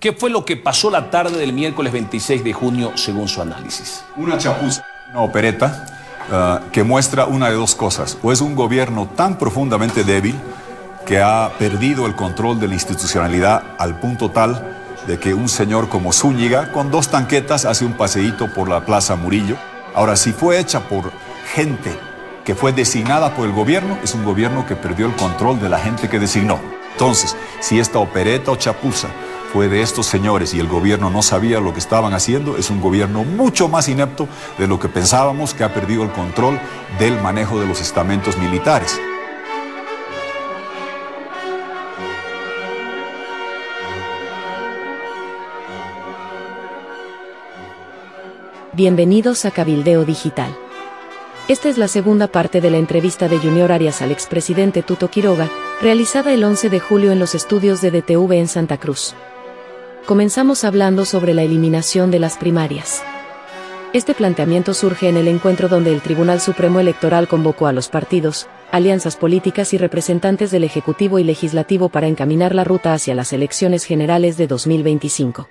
¿Qué fue lo que pasó la tarde del miércoles 26 de junio según su análisis? Una chapuza, una opereta uh, que muestra una de dos cosas. O es un gobierno tan profundamente débil que ha perdido el control de la institucionalidad al punto tal de que un señor como Zúñiga con dos tanquetas hace un paseíto por la Plaza Murillo. Ahora, si fue hecha por gente que fue designada por el gobierno, es un gobierno que perdió el control de la gente que designó. Entonces, si esta opereta o chapuza fue de estos señores y el gobierno no sabía lo que estaban haciendo, es un gobierno mucho más inepto de lo que pensábamos que ha perdido el control del manejo de los estamentos militares. Bienvenidos a Cabildeo Digital. Esta es la segunda parte de la entrevista de Junior Arias al expresidente Tuto Quiroga, realizada el 11 de julio en los estudios de DTV en Santa Cruz. Comenzamos hablando sobre la eliminación de las primarias. Este planteamiento surge en el encuentro donde el Tribunal Supremo Electoral convocó a los partidos, alianzas políticas y representantes del Ejecutivo y Legislativo para encaminar la ruta hacia las elecciones generales de 2025.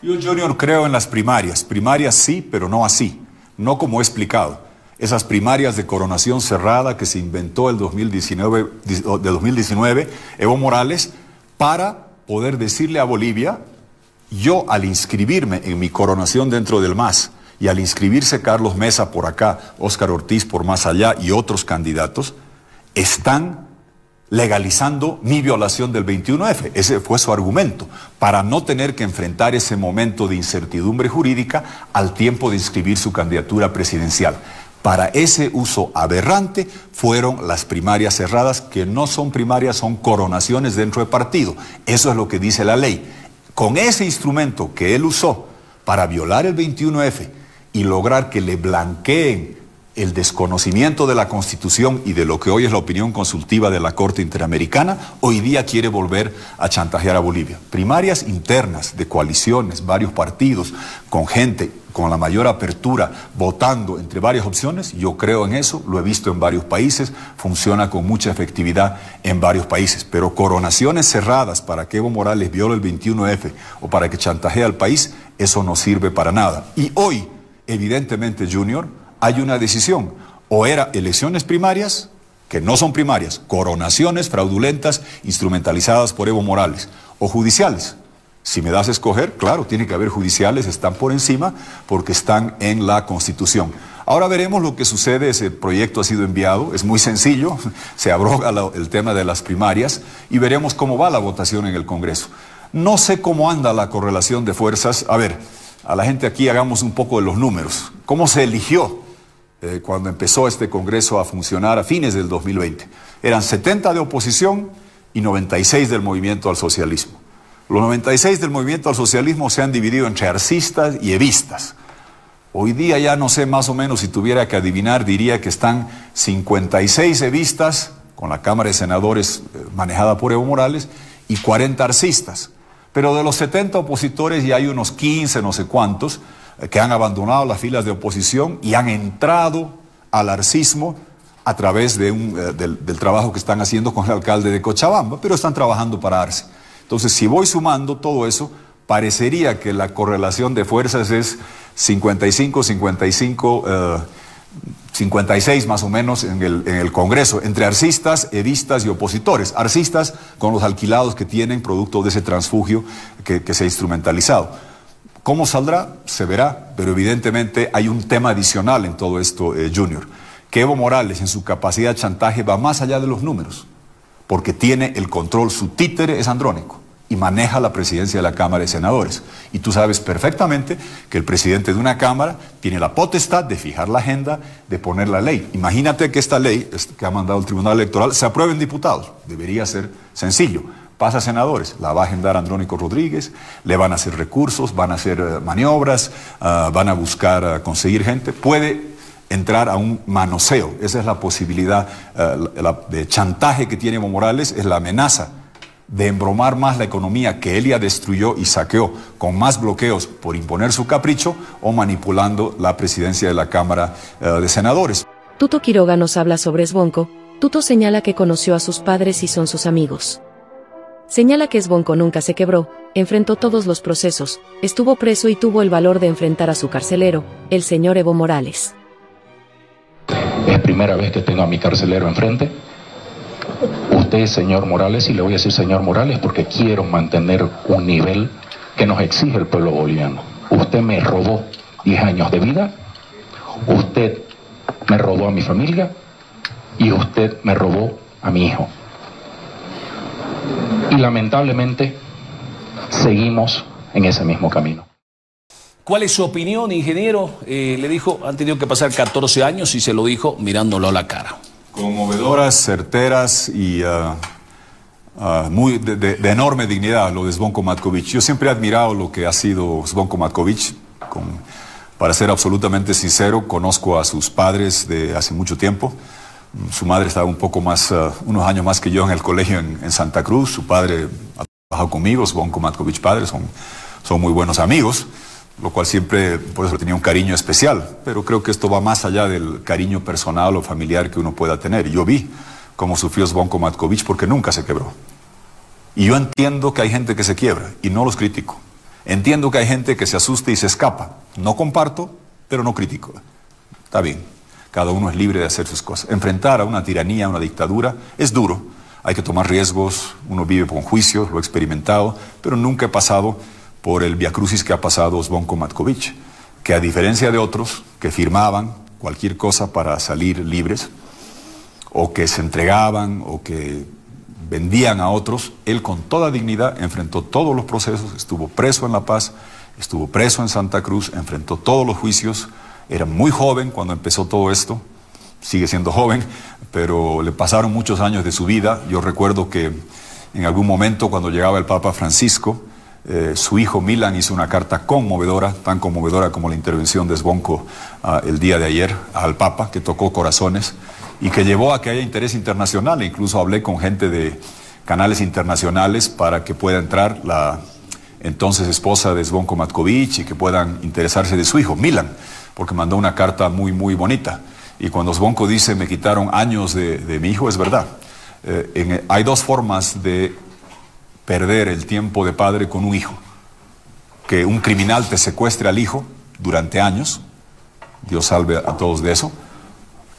Yo, Junior, creo en las primarias. Primarias sí, pero no así. No como he explicado. Esas primarias de coronación cerrada que se inventó el 2019, de 2019 Evo Morales, para poder decirle a Bolivia yo al inscribirme en mi coronación dentro del MAS y al inscribirse Carlos Mesa por acá, Óscar Ortiz por más allá y otros candidatos, están legalizando mi violación del 21F. Ese fue su argumento, para no tener que enfrentar ese momento de incertidumbre jurídica al tiempo de inscribir su candidatura presidencial. Para ese uso aberrante fueron las primarias cerradas, que no son primarias, son coronaciones dentro del partido. Eso es lo que dice la ley con ese instrumento que él usó para violar el 21F y lograr que le blanqueen el desconocimiento de la Constitución y de lo que hoy es la opinión consultiva de la Corte Interamericana, hoy día quiere volver a chantajear a Bolivia. Primarias internas de coaliciones, varios partidos, con gente con la mayor apertura, votando entre varias opciones, yo creo en eso, lo he visto en varios países, funciona con mucha efectividad en varios países, pero coronaciones cerradas para que Evo Morales viole el 21F o para que chantajee al país, eso no sirve para nada. Y hoy, evidentemente, Junior, hay una decisión. O era elecciones primarias, que no son primarias, coronaciones fraudulentas instrumentalizadas por Evo Morales, o judiciales. Si me das a escoger, claro, tiene que haber judiciales, están por encima porque están en la Constitución. Ahora veremos lo que sucede, ese proyecto ha sido enviado, es muy sencillo, se abroga el tema de las primarias y veremos cómo va la votación en el Congreso. No sé cómo anda la correlación de fuerzas. A ver, a la gente aquí hagamos un poco de los números. ¿Cómo se eligió eh, cuando empezó este Congreso a funcionar a fines del 2020. Eran 70 de oposición y 96 del movimiento al socialismo. Los 96 del movimiento al socialismo se han dividido entre arcistas y evistas. Hoy día ya no sé más o menos, si tuviera que adivinar, diría que están 56 evistas, con la Cámara de Senadores eh, manejada por Evo Morales, y 40 arcistas. Pero de los 70 opositores ya hay unos 15, no sé cuántos, que han abandonado las filas de oposición y han entrado al arcismo a través eh, del, trabajo que están haciendo con el alcalde de Cochabamba, pero están trabajando para Arce. Entonces, si voy sumando todo eso, parecería que la correlación de fuerzas es 55, 55, 56 más o menos en el, Congreso, entre arcistas, edistas y opositores. Arcistas con los alquilados que tienen producto de ese transfugio que, que se ha instrumentalizado. ¿Cómo saldrá? Se verá, pero evidentemente hay un tema adicional en todo esto, eh, Junior, que Evo Morales en su capacidad de chantaje va más allá de los números, porque tiene el control, su títere es andrónico y maneja la presidencia de la Cámara de Senadores. Y tú sabes perfectamente que el presidente de una Cámara tiene la potestad de fijar la agenda, de poner la ley. Imagínate que esta ley que ha mandado el Tribunal Electoral se apruebe en diputados. Debería ser sencillo pasa a senadores, la va a agendar Andrónico Rodríguez, le van a hacer recursos, van a hacer eh, maniobras, ah, van a buscar ah, conseguir gente, puede entrar a un manoseo. Esa es la posibilidad eh, de chantaje que tiene Evo Morales, es la amenaza de embromar más la economía que él ya destruyó y saqueó con más bloqueos por imponer su capricho o manipulando la presidencia de la Cámara eh, de Senadores. Tuto Quiroga nos habla sobre Esbonco. Tuto señala que conoció a sus padres y son sus amigos. Señala que Sbonko nunca se quebró, enfrentó todos los procesos, estuvo preso y tuvo el valor de enfrentar a su carcelero, el señor Evo Morales. Es primera vez que tengo a mi carcelero enfrente. Señor Morales, y le voy a decir señor Morales porque quiero mantener un nivel que nos exige el pueblo boliviano. Usted me robó 10 años de vida, usted me robó a mi familia y usted me robó a mi hijo. Y lamentablemente seguimos en ese mismo camino. ¿Cuál es su opinión, ingeniero? Eh, le dijo, han tenido que pasar 14 años y se lo dijo mirándolo a la cara. Conmovedoras, certeras y ah, ah, muy de, enorme dignidad lo de Zvonko Matkovic. Yo siempre he admirado lo que ha sido Zvonko Matkovic. para ser absolutamente sincero, conozco a sus padres de hace mucho tiempo. Su madre estaba un poco más, ah, unos años más que yo en el colegio en, Santa Cruz. Su padre ha trabajado conmigo, Zvonko Matkovic padre, son, son muy buenos amigos lo cual siempre por eso tenía un cariño especial, pero creo que esto va más allá del cariño personal o familiar que uno pueda tener. Yo vi cómo sufrió Zvonko Matkovic porque nunca se quebró. Y yo entiendo que hay gente que se quiebra y no los critico. Entiendo que hay gente que se asusta y se escapa. No comparto, pero no critico. Está bien, cada uno es libre de hacer sus cosas. Enfrentar a una tiranía, a una dictadura, es duro. Hay que tomar riesgos, uno vive con juicio, lo he experimentado, pero nunca he pasado por el viacrucis que ha pasado Osbonko Matkovic, que a diferencia de otros que firmaban cualquier cosa para salir libres, o que se entregaban, o que vendían a otros, él con toda dignidad enfrentó todos los procesos, estuvo preso en La Paz, estuvo preso en Santa Cruz, enfrentó todos los juicios, era muy joven cuando empezó todo esto, sigue siendo joven, pero le pasaron muchos años de su vida. Yo recuerdo que en algún momento cuando llegaba el Papa Francisco, eh, su hijo Milan hizo una carta conmovedora, tan conmovedora como la intervención de Sbonko ah, el día de ayer al Papa, que tocó corazones y que llevó a que haya interés internacional. incluso hablé con gente de canales internacionales para que pueda entrar la entonces esposa de Sbonko Matkovic y que puedan interesarse de su hijo, Milan, porque mandó una carta muy, muy bonita. Y cuando Sbonko dice, me quitaron años de, mi hijo, es verdad. Eh, hay dos formas de perder el tiempo de padre con un hijo. Que un criminal te secuestre al hijo durante años, Dios salve a todos de eso,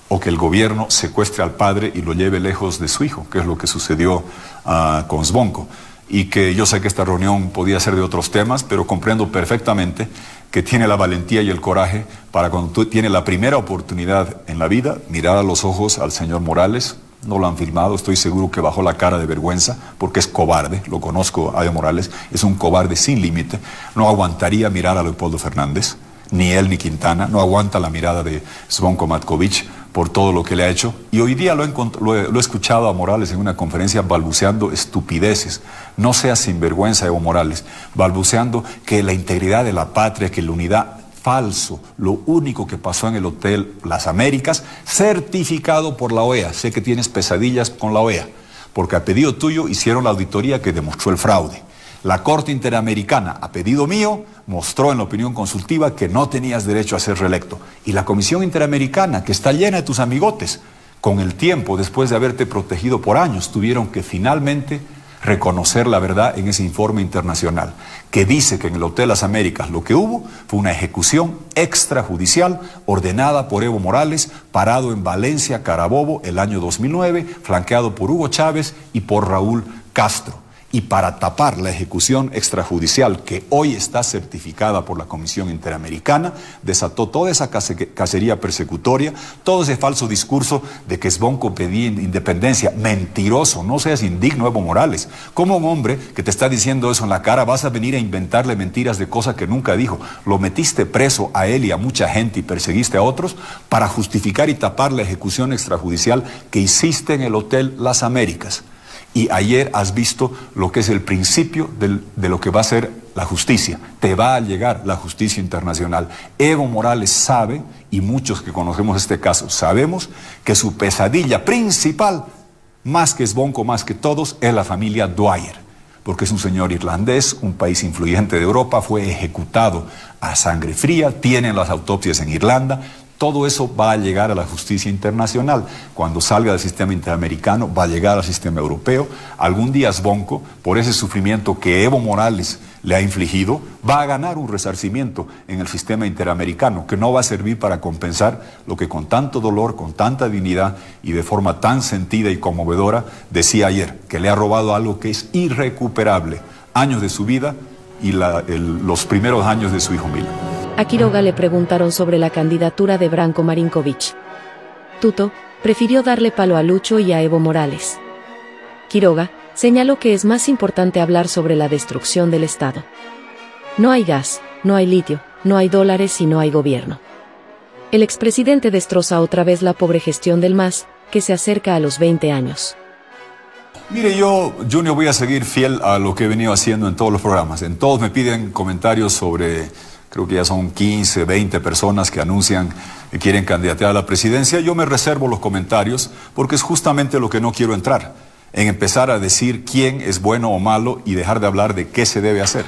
o que el gobierno secuestre al padre y lo lleve lejos de su hijo, que es lo que sucedió ah, con Sbonko. Y que yo sé que esta reunión podía ser de otros temas, pero comprendo perfectamente que tiene la valentía y el coraje para cuando tú la primera oportunidad en la vida, mirar a los ojos al señor Morales, no lo han filmado, estoy seguro que bajó la cara de vergüenza porque es cobarde, lo conozco a Morales, es un cobarde sin límite, no aguantaría mirar a Leopoldo Fernández, ni él ni Quintana, no aguanta la mirada de Svonko Matkovic por todo lo que le ha hecho. Y hoy día lo he, lo he escuchado a Morales en una conferencia balbuceando estupideces. No sea sinvergüenza Evo Morales, balbuceando que la integridad de la patria, que la unidad falso. Lo único que pasó en el Hotel Las Américas, certificado por la OEA. Sé que tienes pesadillas con la OEA, porque a pedido tuyo hicieron la auditoría que demostró el fraude. La Corte Interamericana, a pedido mío, mostró en la opinión consultiva que no tenías derecho a ser reelecto. Y la Comisión Interamericana, que está llena de tus amigotes, con el tiempo, después de haberte protegido por años, tuvieron que finalmente reconocer la verdad en ese informe internacional, que dice que en el Hotel Las Américas lo que hubo fue una ejecución extrajudicial ordenada por Evo Morales, parado en Valencia, Carabobo, el año 2009, flanqueado por Hugo Chávez y por Raúl Castro y para tapar la ejecución extrajudicial que hoy está certificada por la Comisión Interamericana, desató toda esa cacería persecutoria, todo ese falso discurso de que Sbonko pedía independencia. Mentiroso, no seas indigno, Evo Morales. ¿Cómo un hombre que te está diciendo eso en la cara vas a venir a inventarle mentiras de cosas que nunca dijo? Lo metiste preso a él y a mucha gente y perseguiste a otros para justificar y tapar la ejecución extrajudicial que hiciste en el Hotel Las Américas. Y ayer has visto lo que es el principio de lo que va a ser la justicia. Te va a llegar la justicia internacional. Evo Morales sabe, y muchos que conocemos este caso, sabemos que su pesadilla principal, más que Sbonko, más que todos, es la familia Dwyer. Porque es un señor irlandés, un país influyente de Europa, fue ejecutado a sangre fría, tienen las autopsias en Irlanda, todo eso va a llegar a la justicia internacional. Cuando salga del sistema interamericano, va a llegar al sistema europeo. Algún día Sbonco, por ese sufrimiento que Evo Morales le ha infligido, va a ganar un resarcimiento en el sistema interamericano que no va a servir para compensar lo que con tanto dolor, con tanta dignidad y de forma tan sentida y conmovedora decía ayer, que le ha robado algo que es irrecuperable, años de su vida y los primeros años de su hijo Mila. A Quiroga le preguntaron sobre la candidatura de Branko Marinkovic. Tuto prefirió darle palo a Lucho y a Evo Morales. Quiroga señaló que es más importante hablar sobre la destrucción del Estado. No hay gas, no hay litio, no hay dólares y no hay gobierno. El expresidente destroza otra vez la pobre gestión del MAS, que se acerca a los 20 años. Mire, yo, Junior, voy a seguir fiel a lo que he venido haciendo en todos los programas. En todos me piden comentarios sobre creo que ya son 15, 20 personas que anuncian que quieren candidatear a la presidencia, yo me reservo los comentarios porque es justamente lo que no quiero entrar, en empezar a decir quién es bueno o malo y dejar de hablar de qué se debe hacer.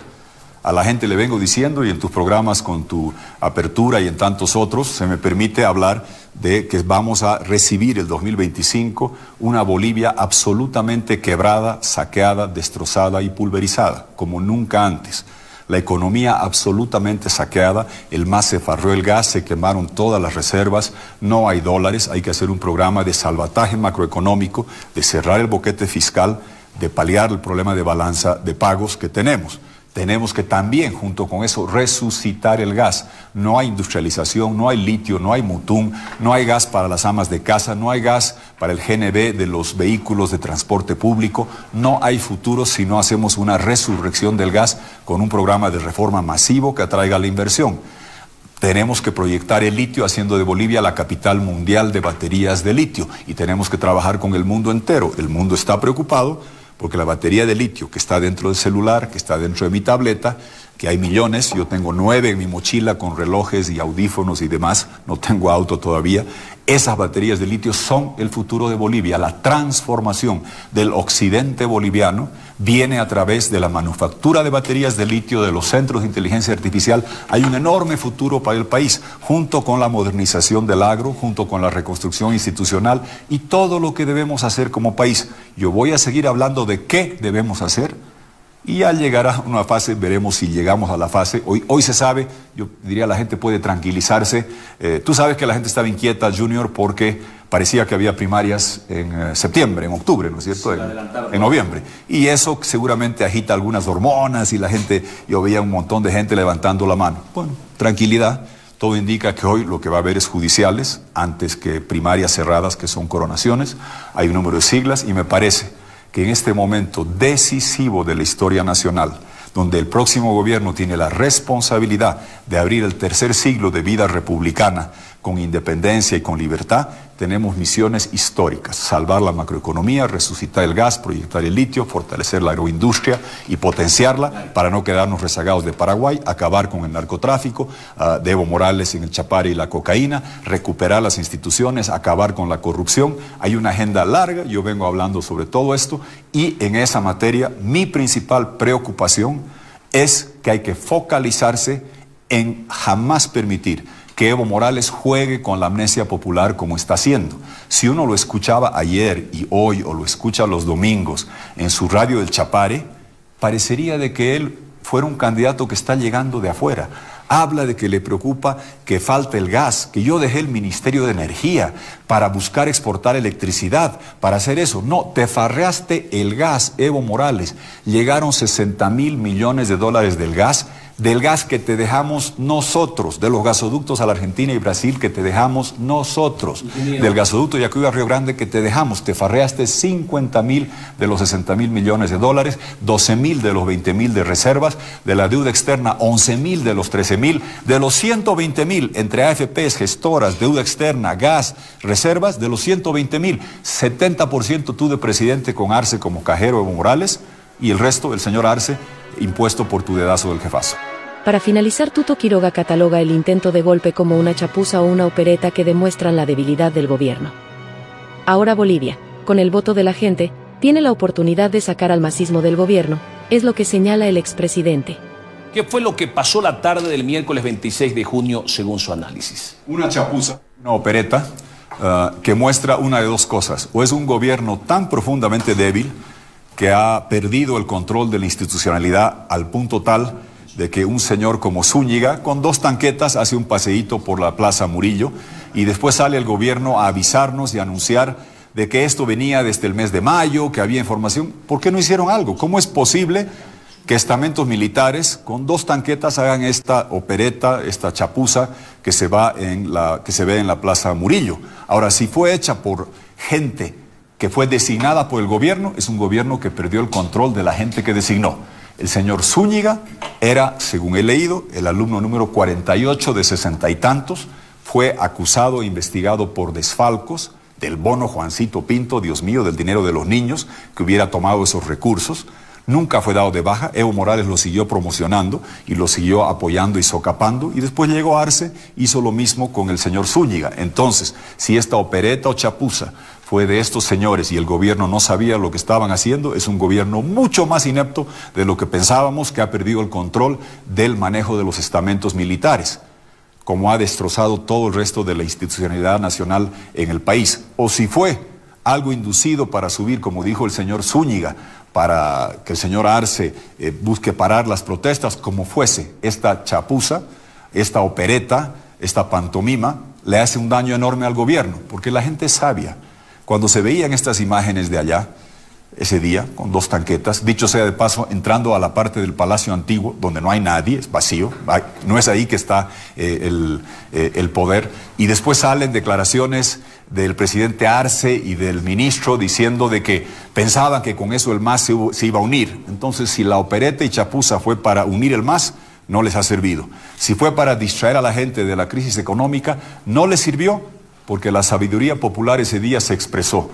A la gente le vengo diciendo y en tus programas con tu apertura y en tantos otros se me permite hablar de que vamos a recibir el 2025 una Bolivia absolutamente quebrada, saqueada, destrozada y pulverizada, como nunca antes la economía absolutamente saqueada, el MAS se farró el gas, se quemaron todas las reservas, no hay dólares, hay que hacer un programa de salvataje macroeconómico, de cerrar el boquete fiscal, de paliar el problema de balanza de pagos que tenemos tenemos que también, junto con eso, resucitar el gas. No hay industrialización, no hay litio, no hay mutum, no hay gas para las amas de casa, no hay gas para el GNB de los vehículos de transporte público, no hay futuro si no hacemos una resurrección del gas con un programa de reforma masivo que atraiga la inversión. Tenemos que proyectar el litio haciendo de Bolivia la capital mundial de baterías de litio y tenemos que trabajar con el mundo entero. El mundo está preocupado porque la batería de litio que está dentro del celular, que está dentro de mi tableta, que hay millones, yo tengo nueve en mi mochila con relojes y audífonos y demás, no tengo auto todavía, esas baterías de litio son el futuro de Bolivia. La transformación del occidente boliviano viene a través de la manufactura de baterías de litio, de los centros de inteligencia artificial. Hay un enorme futuro para el país, junto con la modernización del agro, junto con la reconstrucción institucional y todo lo que debemos hacer como país. Yo voy a seguir hablando de qué debemos hacer y ya llegará una fase, veremos si llegamos a la fase. Hoy, hoy se sabe, yo diría la gente puede tranquilizarse. Eh, tú sabes que la gente estaba inquieta, Junior, porque parecía que había primarias en eh, septiembre, en octubre, ¿no es cierto? en, en, noviembre. Y eso seguramente agita algunas hormonas y la gente, yo veía un montón de gente levantando la mano. Bueno, tranquilidad. Todo indica que hoy lo que va a haber es judiciales antes que primarias cerradas, que son coronaciones. Hay un número de siglas y me parece que en este momento decisivo de la historia nacional, donde el próximo gobierno tiene la responsabilidad de abrir el tercer siglo de vida republicana con independencia y con libertad, tenemos misiones históricas, salvar la macroeconomía, resucitar el gas, proyectar el litio, fortalecer la agroindustria y potenciarla para no quedarnos rezagados de Paraguay, acabar con el narcotráfico, uh, de Evo Morales en el Chapare y la cocaína, recuperar las instituciones, acabar con la corrupción. Hay una agenda larga, yo vengo hablando sobre todo esto y en esa materia mi principal preocupación es que hay que focalizarse en jamás permitir que Evo Morales juegue con la amnesia popular como está haciendo. Si uno lo escuchaba ayer y hoy o lo escucha los domingos en su radio del Chapare, parecería de que él fuera un candidato que está llegando de afuera. Habla de que le preocupa que falta el gas, que yo dejé el Ministerio de Energía para buscar exportar electricidad, para hacer eso. No, te farreaste el gas, Evo Morales. Llegaron 60 mil millones de dólares del gas del gas que te dejamos nosotros, de los gasoductos a la Argentina y Brasil que te dejamos nosotros, del gasoducto Yacuiba Río Grande que te dejamos, te farreaste 50 mil de los 60 mil millones de dólares, 12 mil de los 20 mil de reservas, de la deuda externa 11 mil de los 13 mil, de los 120 mil entre AFPs, gestoras, deuda externa, gas, reservas, de los 120 mil, 70% tú de presidente con Arce como cajero Evo Morales y el resto el señor Arce impuesto por tu dedazo del jefazo. Para finalizar, Tuto Quiroga cataloga el intento de golpe como una chapuza o una opereta que demuestran la debilidad del gobierno. Ahora Bolivia, con el voto de la gente, tiene la oportunidad de sacar al masismo del gobierno, es lo que señala el expresidente. ¿Qué fue lo que pasó la tarde del miércoles 26 de junio según su análisis? Una chapuza, una opereta uh, que muestra una de dos cosas. O es un gobierno tan profundamente débil que ha perdido el control de la institucionalidad al punto tal de que un señor como Zúñiga, con dos tanquetas, hace un paseíto por la Plaza Murillo y después sale el gobierno a avisarnos y anunciar de que esto venía desde el mes de mayo, que había información. ¿Por qué no hicieron algo? ¿Cómo es posible que estamentos militares con dos tanquetas hagan esta opereta, esta chapuza que se, va en la, que se ve en la Plaza Murillo. Ahora, si fue hecha por gente que fue designada por el gobierno, es un gobierno que perdió el control de la gente que designó. El señor Zúñiga era, según he leído, el alumno número 48 de sesenta y tantos, fue acusado e investigado por desfalcos del bono Juancito Pinto, Dios mío, del dinero de los niños, que hubiera tomado esos recursos nunca fue dado de baja, Evo Morales lo siguió promocionando y lo siguió apoyando y socapando, y después llegó Arce, hizo lo mismo con el señor Zúñiga. Entonces, si esta opereta o chapuza fue de estos señores y el gobierno no sabía lo que estaban haciendo, es un gobierno mucho más inepto de lo que pensábamos que ha perdido el control del manejo de los estamentos militares como ha destrozado todo el resto de la institucionalidad nacional en el país. O si fue algo inducido para subir, como dijo el señor Zúñiga, para que el señor Arce eh, busque parar las protestas, como fuese esta chapuza, esta opereta, esta pantomima, le hace un daño enorme al gobierno, porque la gente es sabia. Cuando se veían estas imágenes de allá, ese día, con dos tanquetas, dicho sea de paso, entrando a la parte del Palacio Antiguo, donde no hay nadie, es vacío, no es ahí que está eh, el, eh, el poder, y después salen declaraciones del presidente Arce y del ministro diciendo de que pensaban que con eso el MAS se, iba a unir. Entonces, si la opereta y chapuza fue para unir el MAS, no les ha servido. Si fue para distraer a la gente de la crisis económica, no les sirvió porque la sabiduría popular ese día se expresó.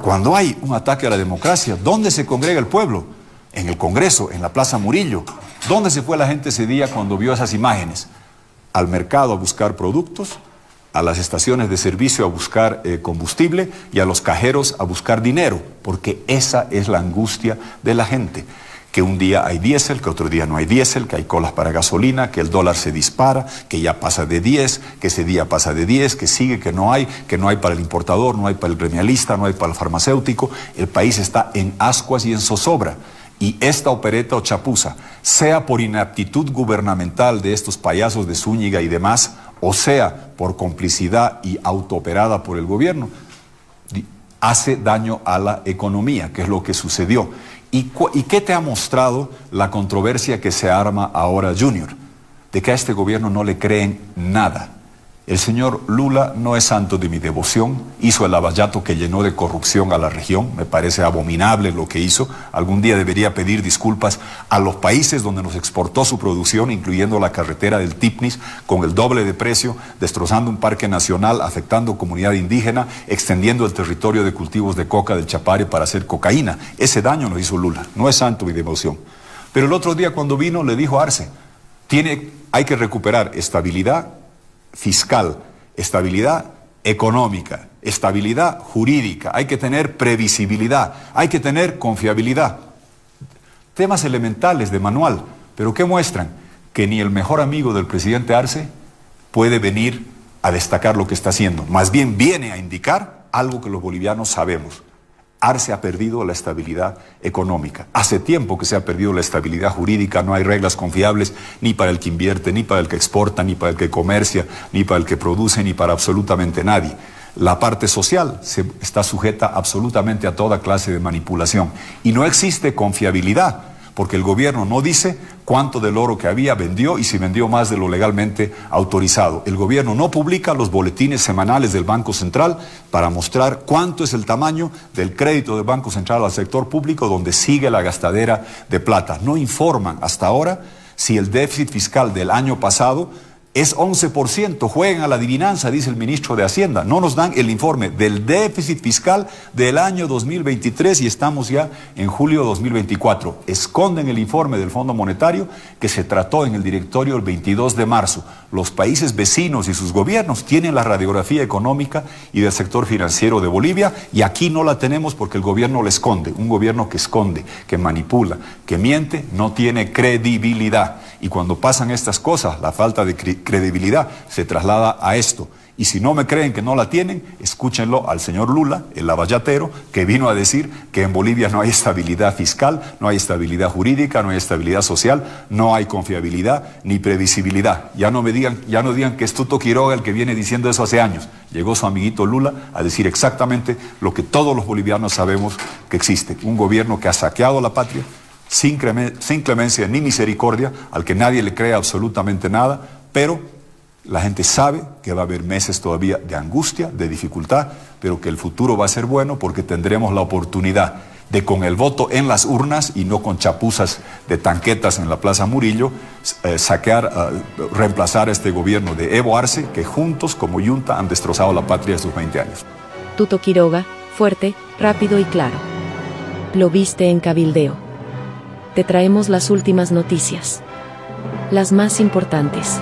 Cuando hay un ataque a la democracia, ¿dónde se congrega el pueblo? En el Congreso, en la Plaza Murillo. ¿Dónde se fue la gente ese día cuando vio esas imágenes? Al mercado a buscar productos, a las estaciones de servicio a buscar eh, combustible y a los cajeros a buscar dinero, porque esa es la angustia de la gente. Que un día hay diésel, que otro día no hay diésel, que hay colas para gasolina, que el dólar se dispara, que ya pasa de 10, que ese día pasa de 10, que sigue, que no hay, que no hay para el importador, no hay para el gremialista, no hay para el farmacéutico. El país está en ascuas y en zozobra. Y esta opereta o chapuza, sea por inaptitud gubernamental de estos payasos de Zúñiga y demás, o sea, por complicidad y autooperada por el gobierno, hace daño a la economía, que es lo que sucedió. ¿Y, ¿Y, qué te ha mostrado la controversia que se arma ahora, Junior? De que a este gobierno no le creen nada. El señor Lula no es santo de mi devoción, hizo el abayato que llenó de corrupción a la región, me parece abominable lo que hizo, algún día debería pedir disculpas a los países donde nos exportó su producción, incluyendo la carretera del Tipnis, con el doble de precio, destrozando un parque nacional, afectando comunidad indígena, extendiendo el territorio de cultivos de coca del Chapare para hacer cocaína. Ese daño nos hizo Lula, no es santo mi devoción. Pero el otro día cuando vino le dijo Arce, tiene, hay que recuperar estabilidad, fiscal, estabilidad económica, estabilidad jurídica, hay que tener previsibilidad, hay que tener confiabilidad. Temas elementales de manual, pero ¿qué muestran? Que ni el mejor amigo del presidente Arce puede venir a destacar lo que está haciendo, más bien viene a indicar algo que los bolivianos sabemos, Arce ha perdido la estabilidad económica. Hace tiempo que se ha perdido la estabilidad jurídica, no hay reglas confiables ni para el que invierte, ni para el que exporta, ni para el que comercia, ni para el que produce, ni para absolutamente nadie. La parte social se, está sujeta absolutamente a toda clase de manipulación y no existe confiabilidad porque el gobierno no dice cuánto del oro que había vendió y si vendió más de lo legalmente autorizado. El gobierno no publica los boletines semanales del Banco Central para mostrar cuánto es el tamaño del crédito del Banco Central al sector público donde sigue la gastadera de plata. No informan hasta ahora si el déficit fiscal del año pasado es 11%. Jueguen a la adivinanza, dice el ministro de Hacienda. No nos dan el informe del déficit fiscal del año 2023 y estamos ya en julio 2024. Esconden el informe del Fondo Monetario que se trató en el directorio el 22 de marzo. Los países vecinos y sus gobiernos tienen la radiografía económica y del sector financiero de Bolivia y aquí no la tenemos porque el gobierno la esconde. Un gobierno que esconde, que manipula, que miente, no tiene credibilidad. Y cuando pasan estas cosas, la falta de credibilidad se traslada a esto. Y si no me creen que no la tienen, escúchenlo al señor Lula, el lavallatero, que vino a decir que en Bolivia no hay estabilidad fiscal, no hay estabilidad jurídica, no hay estabilidad social, no hay confiabilidad ni previsibilidad. Ya no me digan, ya no digan que es Tuto Quiroga el que viene diciendo eso hace años. Llegó su amiguito Lula a decir exactamente lo que todos los bolivianos sabemos que existe. Un gobierno que ha saqueado la patria, sin, clemencia ni misericordia, al que nadie le cree absolutamente nada, pero la gente sabe que va a haber meses todavía de angustia, de dificultad, pero que el futuro va a ser bueno porque tendremos la oportunidad de con el voto en las urnas y no con chapuzas de tanquetas en la Plaza Murillo, eh, saquear, eh, reemplazar a este gobierno de Evo Arce, que juntos como Junta han destrozado la patria estos 20 años. Tuto Quiroga, fuerte, rápido y claro. Lo viste en Cabildeo te traemos las últimas noticias. Las más importantes.